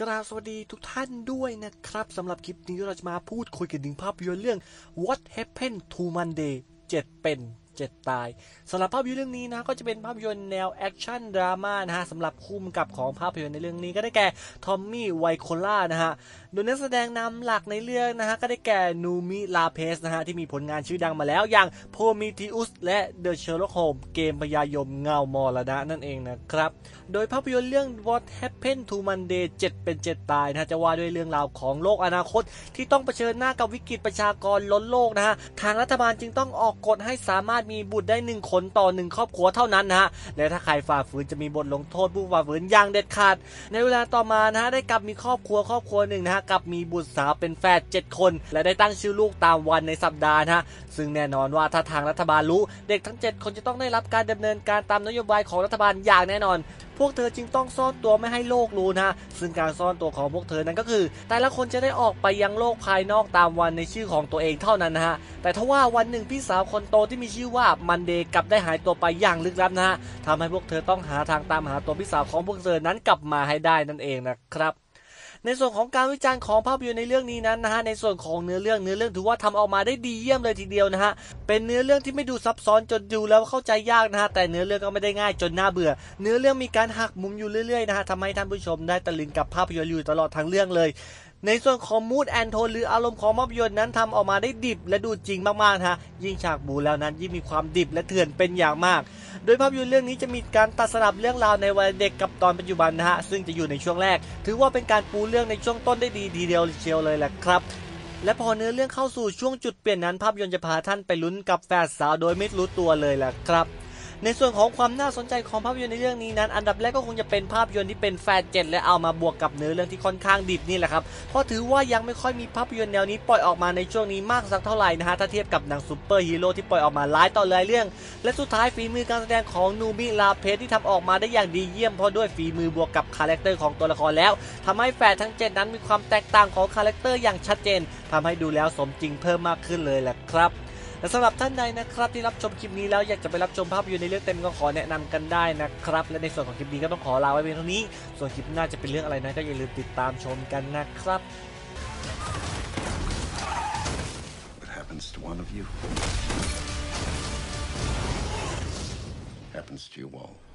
กราบสวัสดีทุกท่านด้วยนะครับสำหรับคลิปนี้เราจะมาพูดคุยกันถึงภาพยนตร์เรื่อง What Happened to Monday 7 เป็น 7 ตายสำหรับภาพยนตร์เรื่องนี้นะก็จะเป็นภาพยนตร์แนวแอคชั่นดราม่านะฮะสำหรับผู้กำกับของภาพยนตร์ในเรื่องนี้ก็ได้แก่ Tommy Wirkola นะฮะโดยนักแสดงนำหลักในเรื่องนะฮะก็ได้แก่ Noomi Rapace นะฮะที่มีผลงานชื่อดังมาแล้วอย่าง Prometheus และ the Sherlock Holmes เกมพญายมเงามรณะนั่นเองนะครับ โดยภาพยนตร์เรื่อง What Happened to Monday 7 เป็น 7 ตายนะะจะว่าด้วยเรื่องราวของโลกอนาคต ที่ต้องเผชิญหน้ากับวิกฤตประชากรล้นโลกนะฮะทางรัฐบาลจึงต้องออกกฎให้สามารถมีบุตรได้ 1 คนต่อ 1 ครอบครัวเท่านั้นนะฮะและถ้าใครฝ่าฝืนจะมีบทลงโทษผู้ฝ่าฝืนอย่างเด็ดขาด ในเวลาต่อมานะฮะได้กลับมีครอบครัวครอบครัวหนึ่งนะฮะกับมีบุตรสาวเป็นแฝด7คน และได้ตั้งชื่อลูกตามวันในสัปดาห์นะฮะซึ่งแน่นอนว่าถ้าทางรัฐบาลรู้ เด็กทั้ง 7 คนจะต้องได้รับการดำเนินการตามนโยบายของรัฐบาลอย่างแน่นอน พวกเธอจึงต้องซ่อนตัวไม่ให้โลกรู้นะฮะซึ่งการซ่อนตัวของพวกเธอนั้นก็คือ แต่ละคนจะได้ออกไปยังโลกภายนอกตามวันในชื่อของตัวเองเท่านั้นนะฮะแต่ทว่าวันหนึ่งพี่สาวคนโตที่มีชื่อว่ามันเดย์กลับได้หายตัวไปอย่างลึกลับนะฮะทำให้พวกเธอต้องหาทางตามหาตัวพี่สาวของพวกเธอนั้นกลับมาให้ได้นั่นเองนะครับ ในส่วนของการวิจารณ์ของภาพยนตร์ในเรื่องนี้นั้นนะฮะในส่วนของเนื้อเรื่องเนื้อเรื่องถือว่าทำออกมาได้ดีเยี่ยมเลยทีเดียวนะฮะเป็นเนื้อเรื่องที่ไม่ดูซับซ้อนจนดูแล้วเข้าใจยากนะฮะแต่เนื้อเรื่องก็ไม่ได้ง่ายจนน่าเบื่อ เนื้อเรื่องมีการหักมุมอยู่เรื่อยๆนะฮะทำให้ท่านผู้ชมได้ตะลึงกับภาพยนตร์อยู่ตลอดทั้งเรื่องเลย ในส่วนของมูดแอนโทนหรืออารมณ์ของภาพยนตร์นั้นทำออกมาได้ดิบและดูจริงมากๆนะฮะยิ่งฉากบูแล้วนั้นยิ่งมีความดิบและเถื่อนเป็นอย่างมาก โดยภาพยนตร์เรื่องนี้จะมีการตัดสลับเรื่องราวในวัยเด็กกับตอนปัจจุบันนะฮะซึ่งจะอยู่ในช่วงแรก ถือว่าเป็นการปูเรื่องในช่วงต้นได้ดีทีเดียวเชียวเลยแหละครับและพอเนื้อเรื่องเข้าสู่ช่วงจุดเปลี่ยนนั้นภาพยนตร์จะพาท่านไปลุ้นกับแฝดสาวโดยไม่รู้ตัวเลยแหละครับ ในส่วนของความน่าสนใจของภาพยนตร์ในเรื่องนี้นั้น อันดับแรกก็คงจะเป็นภาพยนตร์ที่เป็นแฝดเจ็ดและเอามาบวกกับเนื้อเรื่องที่ค่อนข้างดิบนี่แหละครับเพราะถือว่ายังไม่ค่อยมีภาพยนตร์แนวนี้ปล่อยออกมาในช่วงนี้มากสักเท่าไหร่นะฮะถ้าเทียบกับหนังซูเปอร์ฮีโร่ที่ปล่อยออกมาหลายต่อหลายเรื่อง และสุดท้ายฝีมือการแสดงของ Noomi Rapace ที่ทำออกมาได้อย่างดีเยี่ยมเพราะด้วยฝีมือบวกกับ character ของตัวละครแล้วทำให้แฝดทั้งเจ็ดนั้นมีความแตกต่างของ character อย่างชัดเจนทำให้ดูแล้วสมจริงเพิ่มมากขึ้นเลยแหละครับ และสำหรับท่านใดนะครับที่รับชมคลิปนี้แล้วอยากจะไปรับชมภาพยนตร์ในเรื่องเต็มก็ขอแนะนำกันได้นะครับ และในส่วนของคลิปนี้ก็ต้องขอลาไว้เพียงเท่านี้ ส่วนคลิปหน้าจะเป็นเรื่องอะไรนั้นก็อย่าลืมติดตามชมกันนะครับ What happens to one of you happens to you all.